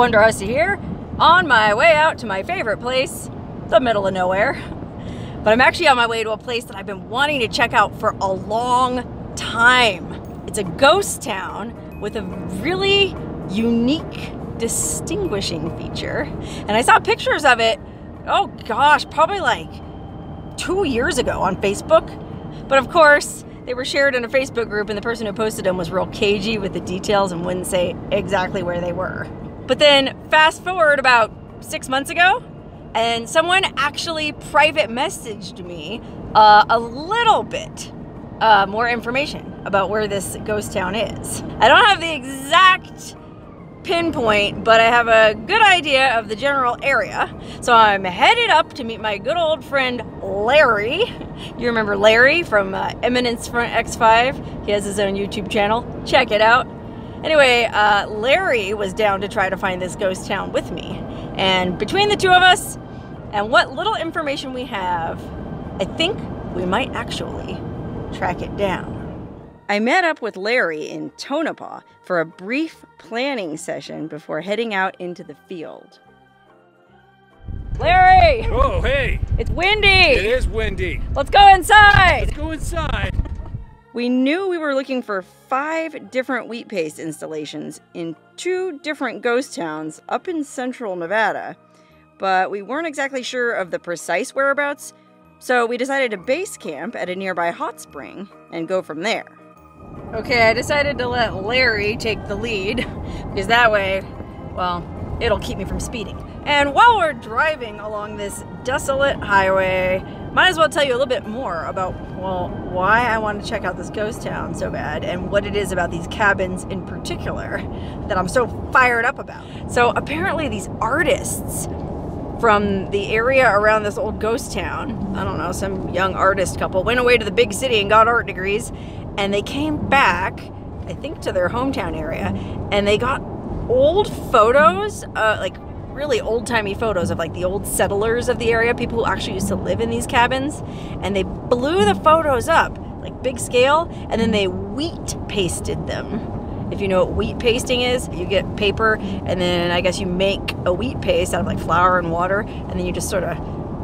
Wonderhussy here, on my way out to my favorite place, the middle of nowhere. But I'm actually on my way to a place that I've been wanting to check out for a long time. It's a ghost town with a really unique, distinguishing feature. And I saw pictures of it, oh gosh, probably like two years ago on Facebook. But of course, they were shared in a Facebook group, and the person who posted them was real cagey with the details and wouldn't say exactly where they were. But then, fast forward about six months ago, and someone actually private messaged me uh, a little bit uh, more information about where this ghost town is. I don't have the exact pinpoint, but I have a good idea of the general area. So I'm headed up to meet my good old friend Larry. You remember Larry from uh, Eminence Front X5? He has his own YouTube channel. Check it out. Anyway, uh, Larry was down to try to find this ghost town with me. And between the two of us and what little information we have, I think we might actually track it down. I met up with Larry in Tonopah for a brief planning session before heading out into the field. Larry! Oh, hey! It's windy! It is windy. Let's go inside! Let's go inside. We knew we were looking for five different wheat paste installations in two different ghost towns up in central Nevada, but we weren't exactly sure of the precise whereabouts, so we decided to base camp at a nearby hot spring and go from there. Okay, I decided to let Larry take the lead because that way, well, it'll keep me from speeding. And while we're driving along this desolate highway, might as well tell you a little bit more about, well, why I want to check out this ghost town so bad and what it is about these cabins in particular that I'm so fired up about. So apparently, these artists from the area around this old ghost town, I don't know, some young artist couple, went away to the big city and got art degrees and they came back, I think, to their hometown area, and they got old photos, uh, like really old timey photos of like the old settlers of the area, people who actually used to live in these cabins, and they blew the photos up, like big scale, and then they wheat pasted them. If you know what wheat pasting is, you get paper, and then I guess you make a wheat paste out of like flour and water, and then you just sort of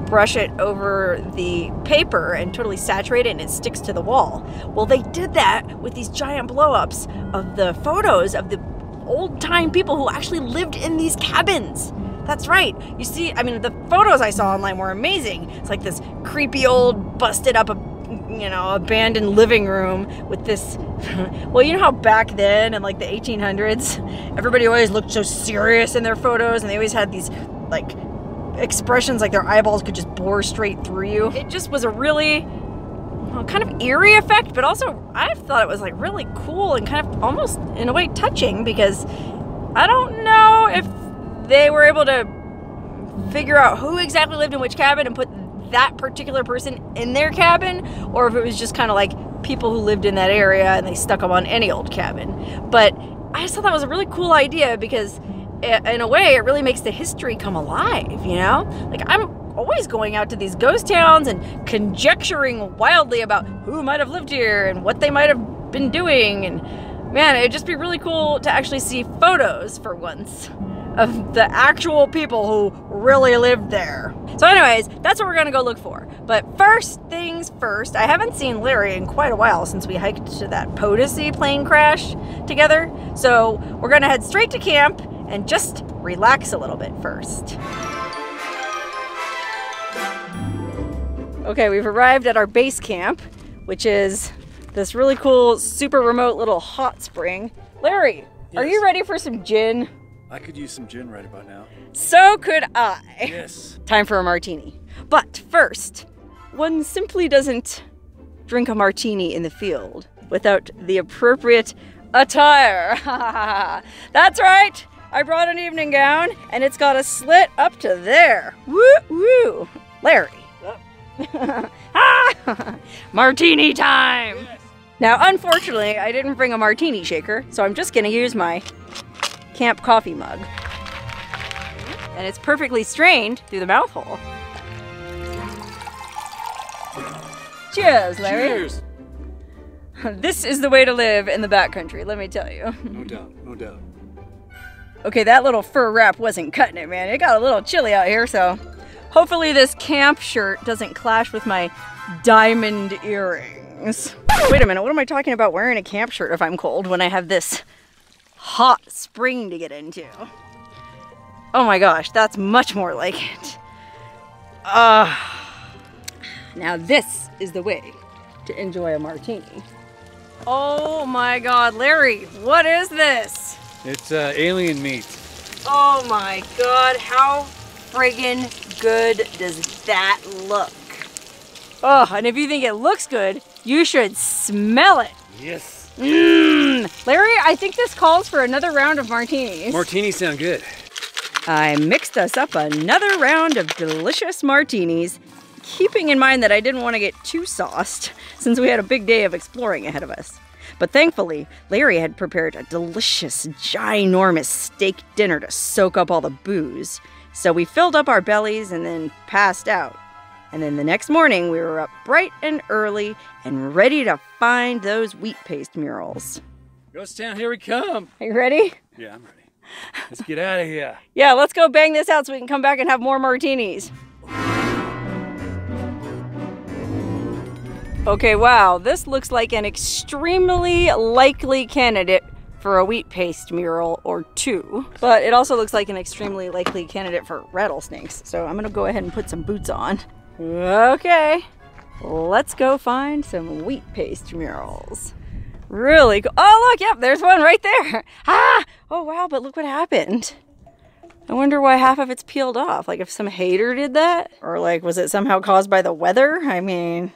brush it over the paper and totally saturate it and it sticks to the wall. Well, they did that with these giant blow-ups of the photos of the old-time people who actually lived in these cabins. That's right. You see, I mean, the photos I saw online were amazing. It's like this creepy old busted up, you know, abandoned living room with this. well, you know how back then in like the 1800s, everybody always looked so serious in their photos and they always had these like expressions like their eyeballs could just bore straight through you. It just was a really well, kind of eerie effect, but also I thought it was like really cool and kind of almost in a way touching because I don't know if they were able to figure out who exactly lived in which cabin and put that particular person in their cabin or if it was just kind of like people who lived in that area and they stuck them on any old cabin. But I just thought that was a really cool idea because in a way, it really makes the history come alive, you know? Like, I'm always going out to these ghost towns and conjecturing wildly about who might have lived here and what they might have been doing. And man, it'd just be really cool to actually see photos for once of the actual people who really lived there. So, anyways, that's what we're gonna go look for. But first things first, I haven't seen Larry in quite a while since we hiked to that Potosi plane crash together. So, we're gonna head straight to camp and just relax a little bit first. Okay, we've arrived at our base camp, which is this really cool, super remote little hot spring. Larry, yes. are you ready for some gin? I could use some gin right about now. So could I. Yes. Time for a martini. But first, one simply doesn't drink a martini in the field without the appropriate attire. That's right. I brought an evening gown and it's got a slit up to there. Woo woo. Larry. martini time. Yes. Now, unfortunately, I didn't bring a martini shaker, so I'm just gonna use my camp coffee mug. And it's perfectly strained through the mouth hole. Cheers, Larry. Cheers. This is the way to live in the backcountry, let me tell you. No doubt, no doubt. Okay, that little fur wrap wasn't cutting it, man. It got a little chilly out here, so hopefully this camp shirt doesn't clash with my diamond earrings. Wait a minute, what am I talking about wearing a camp shirt if I'm cold when I have this hot spring to get into? Oh my gosh, that's much more like it. Ah. Uh, now this is the way to enjoy a martini. Oh my god, Larry, what is this? It's uh, alien meat. Oh my god, how friggin' good does that look? Oh, and if you think it looks good, you should smell it. Yes. Larry, I think this calls for another round of martinis. Martinis sound good. I mixed us up another round of delicious martinis, keeping in mind that I didn't want to get too sauced since we had a big day of exploring ahead of us. But thankfully, Larry had prepared a delicious, ginormous steak dinner to soak up all the booze. So we filled up our bellies and then passed out. And then the next morning, we were up bright and early and ready to find those wheat paste murals. Ghost Town, here we come. Are you ready? Yeah, I'm ready. Let's get out of here. Yeah, let's go bang this out so we can come back and have more martinis. Okay, wow, this looks like an extremely likely candidate for a wheat paste mural or two. But it also looks like an extremely likely candidate for rattlesnakes. So I'm gonna go ahead and put some boots on. Okay, let's go find some wheat paste murals. Really cool. Oh, look, yep, there's one right there. Ah, oh wow, but look what happened. I wonder why half of it's peeled off. Like if some hater did that? Or like, was it somehow caused by the weather? I mean,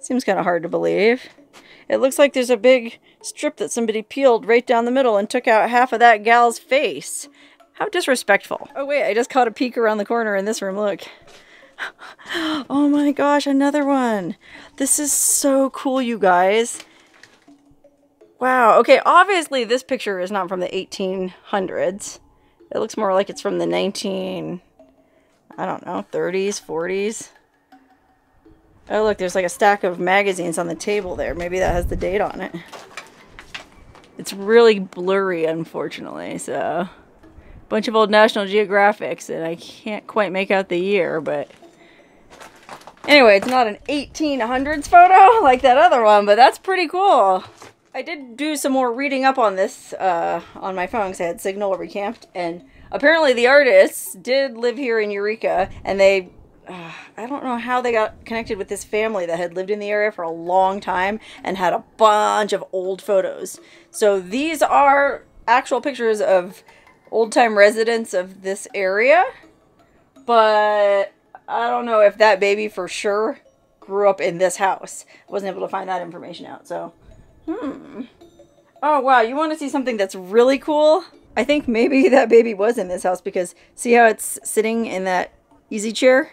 seems kind of hard to believe. It looks like there's a big strip that somebody peeled right down the middle and took out half of that gal's face. How disrespectful. Oh wait, I just caught a peek around the corner in this room, look. Oh my gosh, another one. This is so cool, you guys. Wow, okay, obviously this picture is not from the 1800s. It looks more like it's from the 19, I don't know, 30s, 40s. Oh look, there's like a stack of magazines on the table there. Maybe that has the date on it. It's really blurry, unfortunately, so... Bunch of old National Geographics, and I can't quite make out the year, but... Anyway, it's not an 1800s photo like that other one, but that's pretty cool. I did do some more reading up on this uh, on my phone because I had signal recamped, and apparently the artists did live here in Eureka, and they, uh, I don't know how they got connected with this family that had lived in the area for a long time and had a bunch of old photos. So these are actual pictures of old-time residents of this area, but I don't know if that baby for sure grew up in this house. I Wasn't able to find that information out, so... Hmm. Oh, wow. You want to see something that's really cool? I think maybe that baby was in this house because see how it's sitting in that easy chair?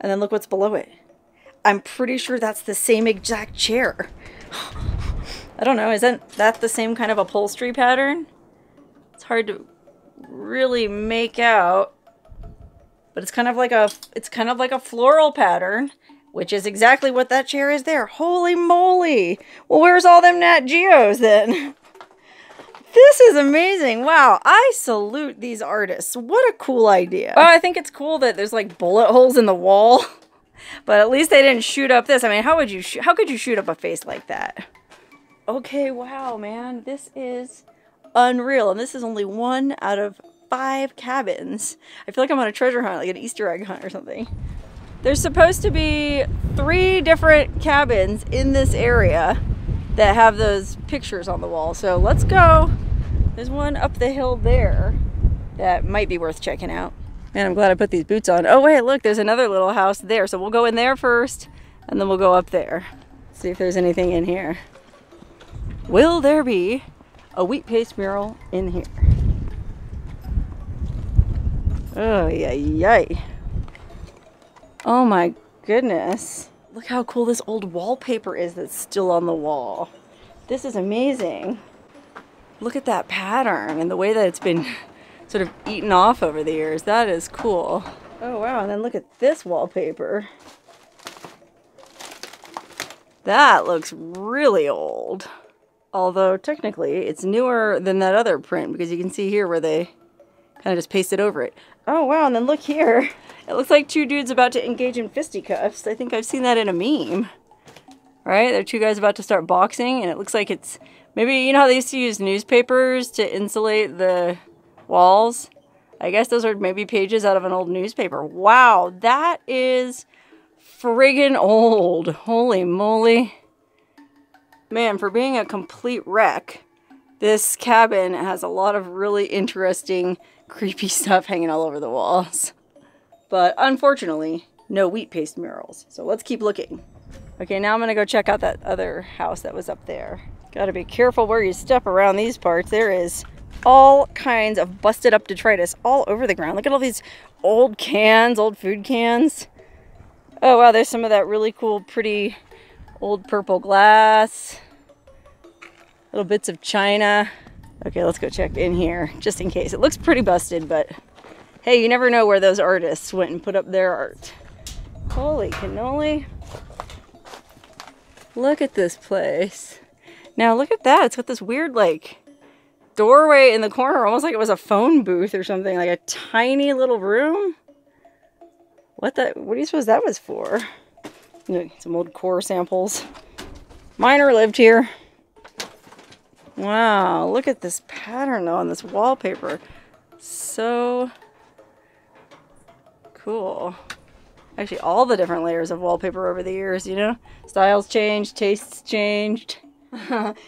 And then look what's below it. I'm pretty sure that's the same exact chair. I don't know. Isn't that the same kind of upholstery pattern? It's hard to really make out. But it's kind of like a it's kind of like a floral pattern. Which is exactly what that chair is there. Holy moly! Well, where's all them Nat Geos then? This is amazing. Wow, I salute these artists. What a cool idea. Well, I think it's cool that there's like bullet holes in the wall. But at least they didn't shoot up this. I mean, how would you how could you shoot up a face like that? Okay, wow, man. This is unreal. And this is only one out of five cabins. I feel like I'm on a treasure hunt, like an Easter egg hunt or something. There's supposed to be three different cabins in this area that have those pictures on the wall. So let's go. There's one up the hill there that might be worth checking out. Man, I'm glad I put these boots on. Oh wait, look, there's another little house there. So we'll go in there first and then we'll go up there. See if there's anything in here. Will there be a wheat paste mural in here? Oh, yay, yay. Oh my goodness. Look how cool this old wallpaper is that's still on the wall. This is amazing. Look at that pattern and the way that it's been sort of eaten off over the years. That is cool. Oh wow, and then look at this wallpaper. That looks really old. Although technically it's newer than that other print because you can see here where they kind of just pasted over it. Oh wow, and then look here. It looks like two dudes about to engage in fisticuffs. I think I've seen that in a meme. Right? They're two guys about to start boxing, and it looks like it's maybe you know how they used to use newspapers to insulate the walls? I guess those are maybe pages out of an old newspaper. Wow, that is friggin' old. Holy moly. Man, for being a complete wreck, this cabin has a lot of really interesting, creepy stuff hanging all over the walls. But unfortunately, no wheat paste murals. So let's keep looking. Okay, now I'm gonna go check out that other house that was up there. Gotta be careful where you step around these parts. There is all kinds of busted up detritus all over the ground. Look at all these old cans, old food cans. Oh wow, there's some of that really cool, pretty old purple glass. Little bits of china. Okay, let's go check in here just in case. It looks pretty busted, but hey, you never know where those artists went and put up their art. Holy cannoli. Look at this place. Now look at that. It's got this weird like doorway in the corner, almost like it was a phone booth or something, like a tiny little room. What that what do you suppose that was for? Some old core samples. Miner lived here. Wow, look at this pattern on this wallpaper. So cool. Actually, all the different layers of wallpaper over the years, you know? Styles changed, tastes changed.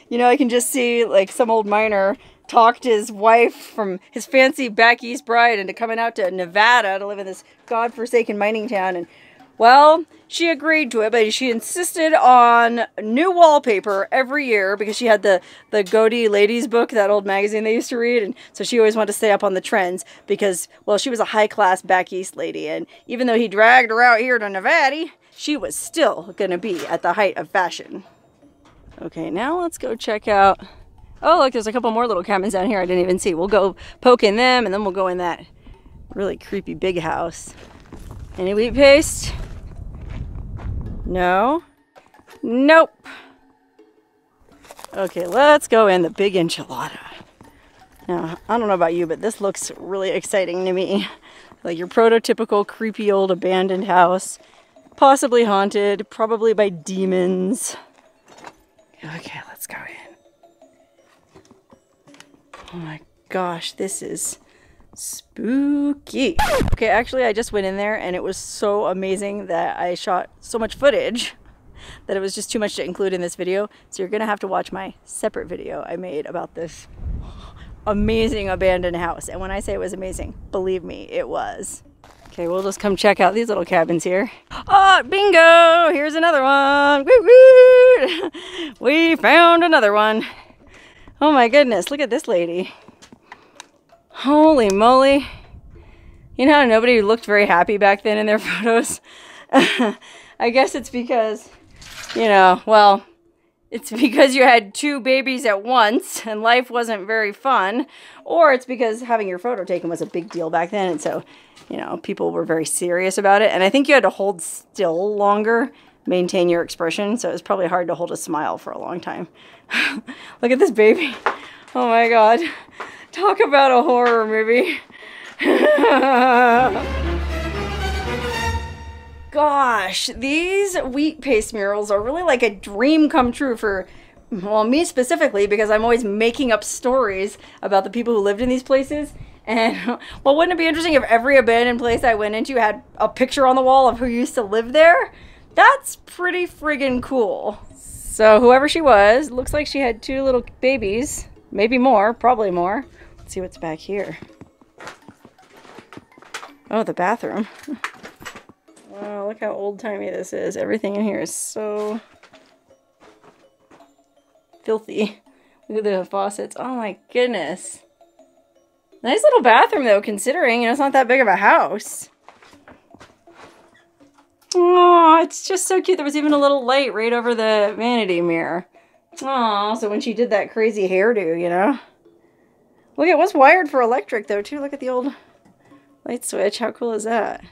you know, I can just see like some old miner talked his wife from his fancy back east bride into coming out to Nevada to live in this godforsaken mining town. And well, she agreed to it, but she insisted on new wallpaper every year because she had the, the Godey Ladies book, that old magazine they used to read. And so she always wanted to stay up on the trends because, well, she was a high class back east lady. And even though he dragged her out here to Nevada, she was still going to be at the height of fashion. Okay, now let's go check out. Oh, look, there's a couple more little cabins down here I didn't even see. We'll go poke in them and then we'll go in that really creepy big house. Any wheat paste? No. Nope. Okay, let's go in the big enchilada. Now, I don't know about you, but this looks really exciting to me. Like your prototypical creepy old abandoned house. Possibly haunted, probably by demons. Okay, let's go in. Oh my gosh, this is spooky. Okay, actually, I just went in there and it was so amazing that I shot so much footage that it was just too much to include in this video. So you're gonna have to watch my separate video I made about this amazing abandoned house. And when I say it was amazing, believe me, it was. Okay, we'll just come check out these little cabins here. Oh, bingo! Here's another one. Woo woo! We found another one. Oh my goodness, look at this lady. Holy moly. You know nobody looked very happy back then in their photos? I guess it's because, you know, well, it's because you had two babies at once and life wasn't very fun, or it's because having your photo taken was a big deal back then, and so, you know, people were very serious about it. And I think you had to hold still longer, maintain your expression, so it was probably hard to hold a smile for a long time. Look at this baby. Oh my god. Talk about a horror movie. Gosh, these wheat paste murals are really like a dream come true for, well, me specifically, because I'm always making up stories about the people who lived in these places. And, well, wouldn't it be interesting if every abandoned place I went into had a picture on the wall of who used to live there? That's pretty friggin' cool. So, whoever she was, looks like she had two little babies. Maybe more, probably more. Let's see what's back here. Oh, the bathroom. Wow, look how old-timey this is. Everything in here is so filthy. Look at the faucets. Oh my goodness. Nice little bathroom though, considering, you know, it's not that big of a house. Oh, it's just so cute. There was even a little light right over the vanity mirror. Oh, so when she did that crazy hairdo, you know? Look, it was wired for electric though too. Look at the old light switch. How cool is that?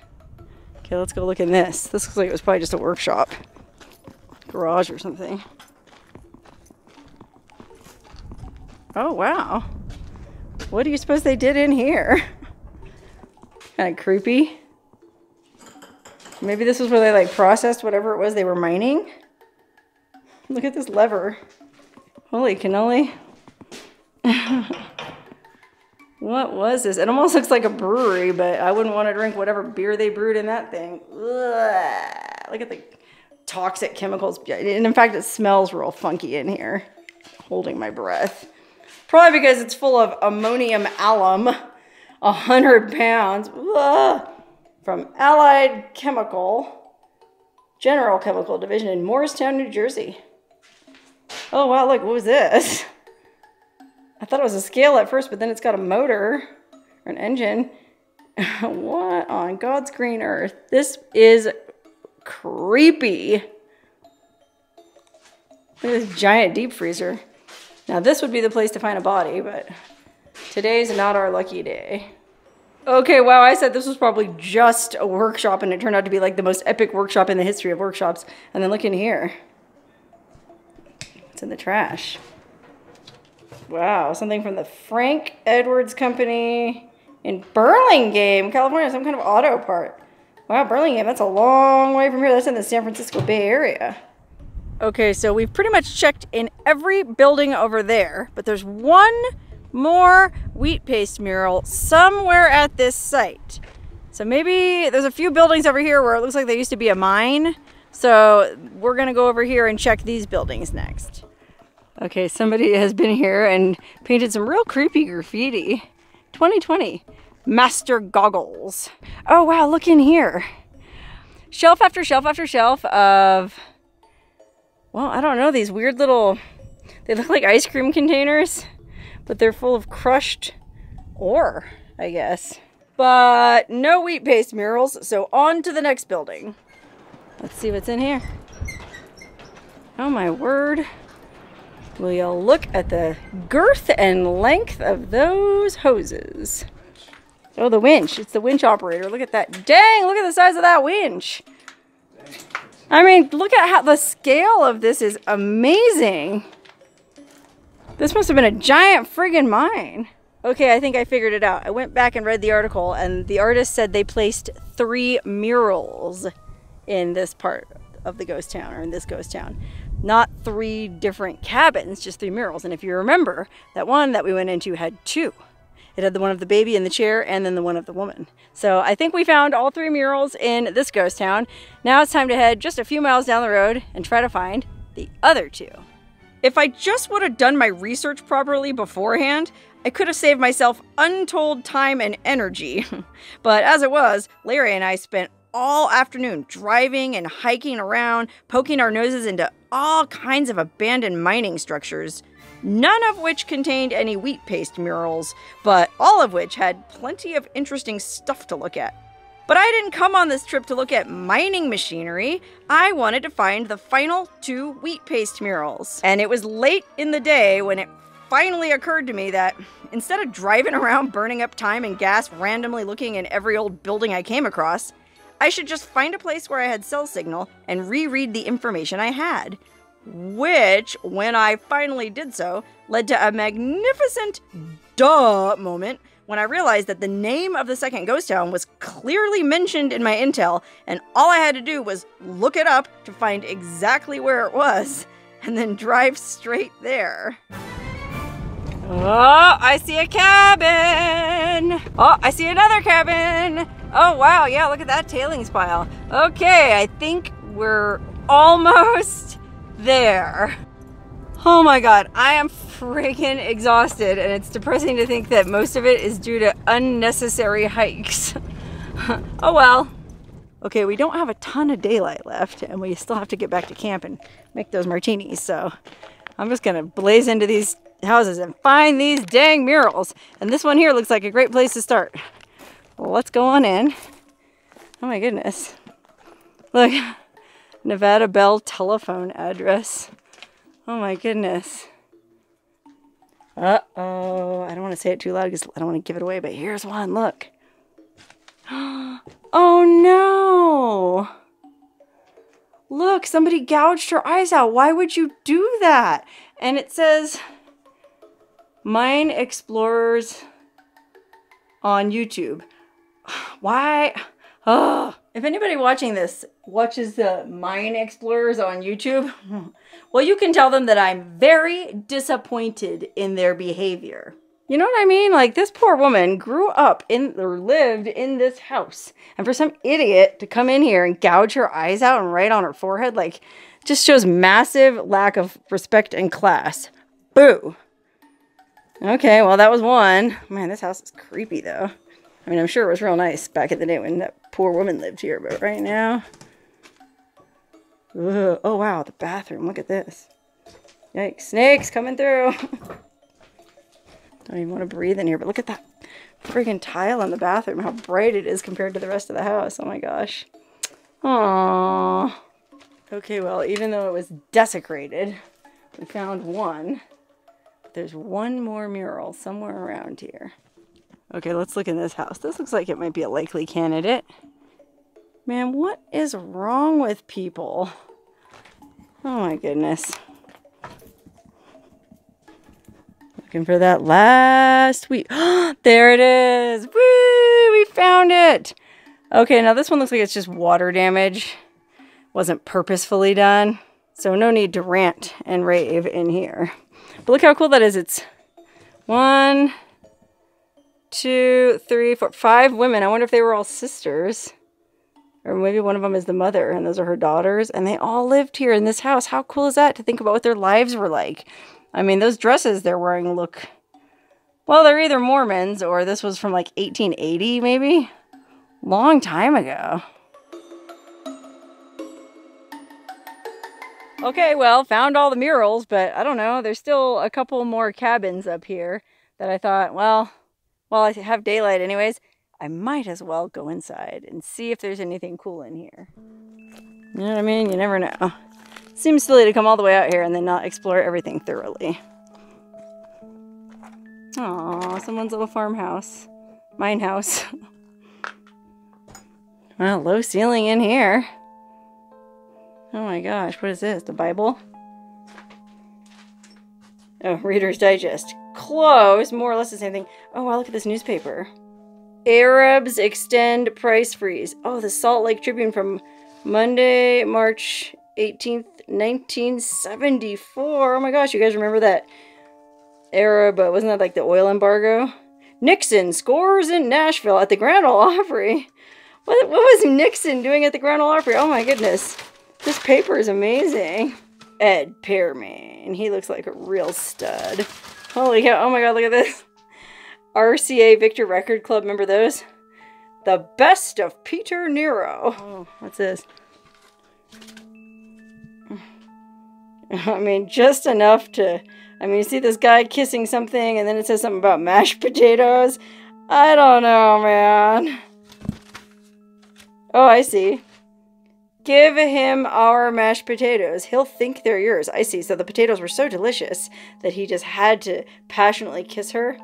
Okay, let's go look in this. This looks like it was probably just a workshop. Garage or something. Oh, wow. What do you suppose they did in here? Kind of creepy. Maybe this is where they like processed whatever it was they were mining. Look at this lever. Holy cannoli. what was this? It almost looks like a brewery, but I wouldn't want to drink whatever beer they brewed in that thing. Ugh. Look at the toxic chemicals. And in fact, it smells real funky in here. Holding my breath. Probably because it's full of ammonium alum. A hundred pounds. Ugh. From Allied Chemical, General Chemical Division in Morristown, New Jersey. Oh wow, look, what was this? I thought it was a scale at first, but then it's got a motor or an engine. what on God's green earth? This is creepy. This giant deep freezer. Now this would be the place to find a body, but today's not our lucky day. Okay, wow, I said this was probably just a workshop and it turned out to be like the most epic workshop in the history of workshops. And then look in here. It's in the trash. Wow, something from the Frank Edwards Company in Burlingame, California, some kind of auto part. Wow, Burlingame, that's a long way from here. That's in the San Francisco Bay Area. Okay, so we've pretty much checked in every building over there, but there's one more wheat paste mural somewhere at this site. So maybe there's a few buildings over here where it looks like there used to be a mine. So we're gonna go over here and check these buildings next. Okay, somebody has been here and painted some real creepy graffiti. 2020, master goggles. Oh wow, look in here. Shelf after shelf after shelf of, well, I don't know, these weird little, they look like ice cream containers but they're full of crushed ore, I guess. But no wheat paste murals, so on to the next building. Let's see what's in here. Oh my word. You look at the girth and length of those hoses? Oh, the winch. It's the winch operator. Look at that. Dang, look at the size of that winch. I mean, look at how the scale of this is amazing. This must have been a giant friggin' mine. Okay, I think I figured it out. I went back and read the article, and the artist said they placed three murals in this part of the ghost town, or in this ghost town. Not three different cabins, just three murals. And if you remember, that one that we went into had two. It had the one of the baby in the chair and then the one of the woman. So I think we found all three murals in this ghost town. Now it's time to head just a few miles down the road and try to find the other two. If I just would have done my research properly beforehand, I could have saved myself untold time and energy. but as it was, Larry and I spent all afternoon driving and hiking around, poking our noses into all kinds of abandoned mining structures, none of which contained any wheat paste murals, but all of which had plenty of interesting stuff to look at. But I didn't come on this trip to look at mining machinery. I wanted to find the final two wheat paste murals. And it was late in the day when it finally occurred to me that instead of driving around burning up time and gas randomly looking in every old building I came across, I should just find a place where I had cell signal and reread the information I had. Which, when I finally did so, led to a magnificent duh moment when I realized that the name of the second ghost town was clearly mentioned in my intel, and all I had to do was look it up to find exactly where it was, and then drive straight there. Oh, I see a cabin! Oh, I see another cabin! Oh, wow, yeah, look at that tailings pile. Okay, I think we're almost there. Oh my god, I am freaking exhausted and it's depressing to think that most of it is due to unnecessary hikes. oh well. Okay, we don't have a ton of daylight left and we still have to get back to camp and make those martinis, so I'm just gonna blaze into these houses and find these dang murals. And this one here looks like a great place to start. Let's go on in. Oh my goodness. Look, Nevada Bell telephone address. Oh my goodness. Uh-oh. I don't want to say it too loud because I don't want to give it away, but here's one. Look. oh no. Look, somebody gouged her eyes out. Why would you do that? And it says Mine Explorers on YouTube. Why? Oh, if anybody watching this watches the Mine Explorers on YouTube, well, you can tell them that I'm very disappointed in their behavior. You know what I mean? Like this poor woman grew up in or lived in this house. And for some idiot to come in here and gouge her eyes out and write on her forehead, like just shows massive lack of respect and class. Boo. Okay, well that was one. Man, this house is creepy though. I mean, I'm sure it was real nice back in the day when that poor woman lived here, but right now. Ugh. Oh wow, the bathroom. Look at this. Yikes, snakes coming through. Don't even want to breathe in here, but look at that freaking tile in the bathroom, how bright it is compared to the rest of the house. Oh my gosh. Aww. Okay, well, even though it was desecrated, we found one. There's one more mural somewhere around here. Okay, let's look in this house. This looks like it might be a likely candidate. Man, what is wrong with people? Oh my goodness. Looking for that last week. there it is. Woo! We found it. Okay, now this one looks like it's just water damage. Wasn't purposefully done. So no need to rant and rave in here. But look how cool that is. It's one, two, three, four, five women. I wonder if they were all sisters. Or maybe one of them is the mother and those are her daughters. And they all lived here in this house. How cool is that to think about what their lives were like? I mean, those dresses they're wearing look. Well, they're either Mormons or this was from like 1880, maybe? Long time ago. Okay, well, found all the murals, but I don't know. There's still a couple more cabins up here that I thought, well, while I have daylight anyways, I might as well go inside and see if there's anything cool in here. You know what I mean? You never know. Seems silly to come all the way out here and then not explore everything thoroughly. Aw, someone's little farmhouse. Mine house. well, low ceiling in here. Oh my gosh, what is this? The Bible? Oh, Reader's Digest. Close, more or less the same thing. Oh, wow, look at this newspaper. Arabs extend price freeze. Oh, the Salt Lake Tribune from Monday, March 18th, 1974. Oh my gosh, you guys remember that era, but uh, wasn't that like the oil embargo? Nixon scores in Nashville at the Grand Ole Opry. What, what was Nixon doing at the Grand Ole Opry? Oh my goodness. This paper is amazing. Ed Pearman. He looks like a real stud. Holy cow. Oh my god, look at this. RCA Victor Record Club. Remember those? The best of Peter Nero. Oh, what's this? I mean, just enough to. I mean, you see this guy kissing something, and then it says something about mashed potatoes. I don't know, man. Oh, I see. Give him our mashed potatoes. He'll think they're yours. I see. So the potatoes were so delicious that he just had to passionately kiss her.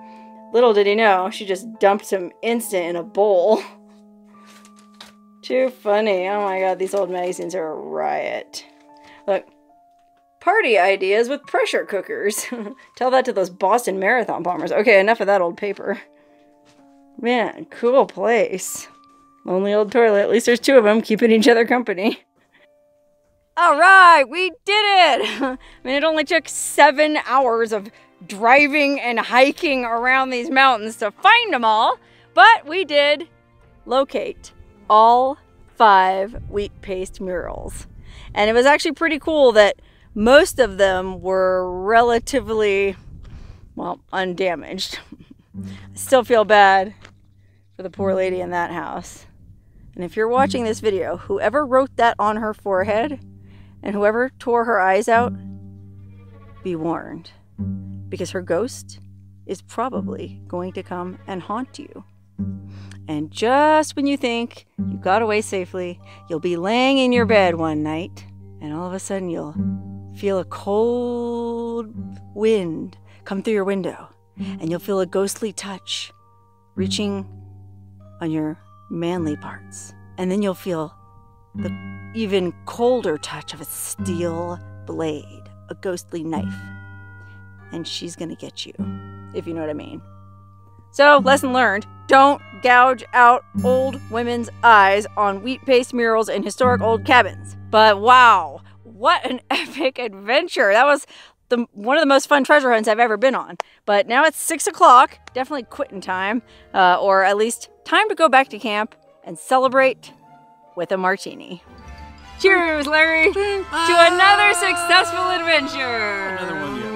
Little did he know, she just dumped him instant in a bowl. Too funny. Oh my god, these old magazines are a riot. Look, Party ideas with pressure cookers. Tell that to those Boston Marathon bombers. Okay, enough of that old paper. Man, cool place. Lonely old toilet. At least there's two of them keeping each other company. All right, we did it. I mean, it only took seven hours of driving and hiking around these mountains to find them all, but we did locate all five wheat paste murals. And it was actually pretty cool that most of them were relatively, well, undamaged. I still feel bad for the poor lady in that house. And if you're watching this video, whoever wrote that on her forehead and whoever tore her eyes out, be warned. Because her ghost is probably going to come and haunt you. And just when you think you got away safely, you'll be laying in your bed one night, and all of a sudden you'll feel a cold wind come through your window, and you'll feel a ghostly touch reaching on your manly parts. And then you'll feel the even colder touch of a steel blade, a ghostly knife. And she's gonna get you, if you know what I mean. So, lesson learned don't gouge out old women's eyes on wheat paste murals in historic old cabins. But wow, what an epic adventure! That was the one of the most fun treasure hunts I've ever been on. But now it's six o'clock, definitely quitting time, uh, or at least time to go back to camp and celebrate with a martini. Cheers, Larry, to another successful adventure. Another one, yeah.